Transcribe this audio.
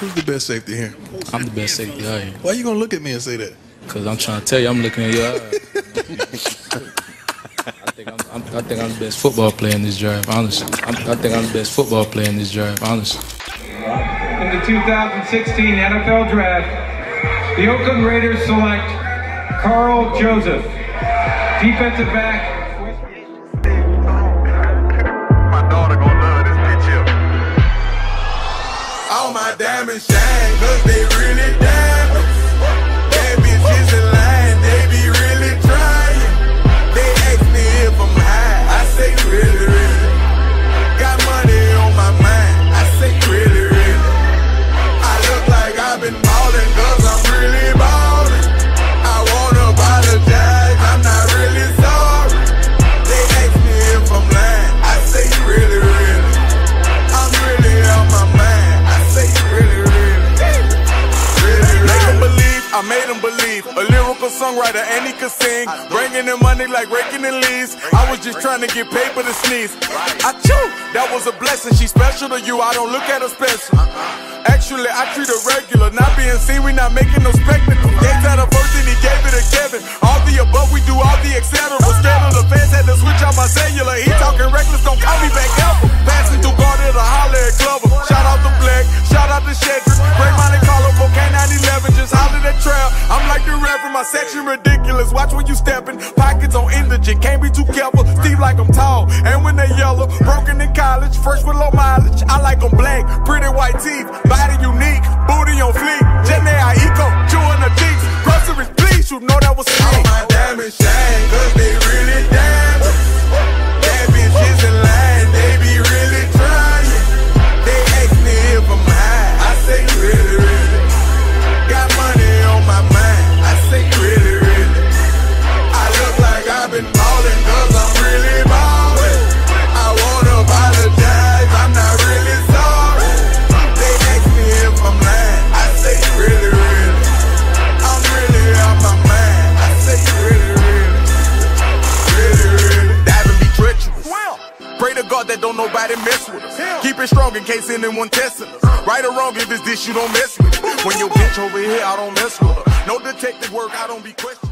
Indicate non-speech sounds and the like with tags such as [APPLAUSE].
Who's the best safety here? I'm the best safety out here. Why you gonna look at me and say that? Cause I'm trying to tell you, I'm looking at your eyes. [LAUGHS] I think I'm, I'm, I think I'm the best football player in this drive, honestly. I'm, I think I'm the best football player in this drive, honestly. In the 2016 NFL Draft, the Oakland Raiders select Karl Joseph, defensive back. All my diamonds shine, cause they really songwriter and he could sing. Bringing in money like raking in leaves. I was just trying to get paper to sneeze. I chew, that was a blessing. She special to you, I don't look at her special. Actually, I treat her regular. Not being seen, we not making no spectacle. Gave that a and he gave it to Kevin. All the above, we do all the etc. Scared of the fans, had to switch out my cellular. He talking reckless, don't call me back section ridiculous. Watch when you stepping, pockets on indigent, can't be too careful. Steve like I'm tall, and when they yellow, broken in college, Fresh with low mileage. I like them black, pretty white teeth, body unique, booty on fleek. Jenny I eco, chewing the cheeks. Groceries, please, you know that was me. Nobody mess with us. Keep it strong in case anyone testing us. Right or wrong, if it's this, you don't mess with it. When your bitch over here, I don't mess with her. No detective work, I don't be questioned.